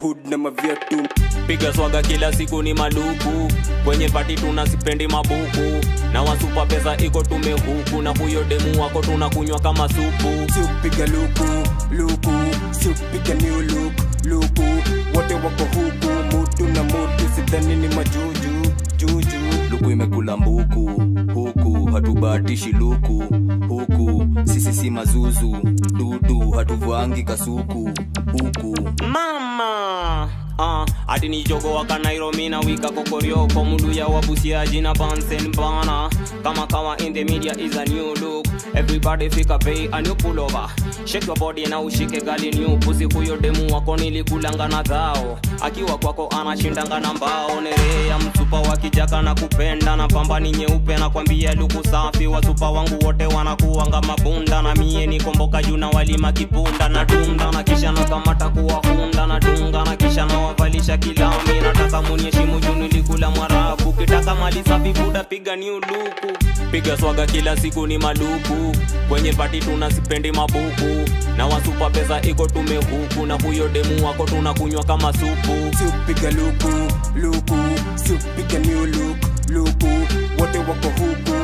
hood na maviatu piga swaga kila siku ni maluku kwenye pati tuna tunasipendi mabuku. Na wasupa pesa iko tumehuku na huyo demu wako tunakunywa kama supu. Siupiga luku luku. Siupiga new look luku. Wote wako huku. Mutu na mutu sidhani ni majuju juju. Luku imekula mbuku huku. Hatubatishi luku huku. Sisi si mazuzu dudu. Hatuvangi kasuku huku. Mama ati ni jogo waka na wika kokorioko muluya wabusiaji na bansen bana. Kama kawa in the media is a new look. Everybody fika pay a new pullover. Shake your body na ushike gali new. Pusi huyo demu wako nilikulanga na dhao akiwa kwako anashindanga na mbao. Nerea msupa wa kijaka na kupenda na pamba ni nyeupe na kwambia luku safi. Wasupa wangu wote wanakuanga mabunda. Na mie nikomboka juu na walima kipunda. Na dunda na kisha nakamata kuwahunda na dunga na kitaka mali safi buda piga new luku piga swaga kila siku ni maluku. Kwenye pati tunasipendi mabuku. Na wasupa pesa iko tumehuku na huyo demu wako tunakunywa kama supu. Siupiga luku luku. Siupiga new uluku luku. Wote wako huku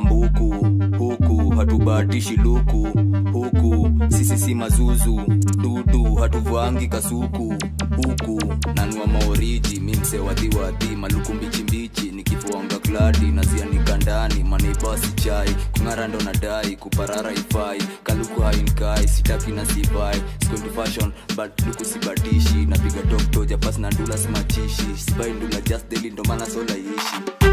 mbuku huku hatubahatishi luku huku sisi si mazuzu dudu hatuvangi kasuku huku nanua maoriji mimse wadhiwadhi maluku mbichimbichi nikifuanga kladi nazianika ndani maneibasi chai kung'ara ndo nadai kuparara ifai kaluku hainkai sitaki na sivai sikundi fashion but luku sibatishi napiga toktoja pas na ndula simachishi sibai ndula just deli ndo maana sola ishi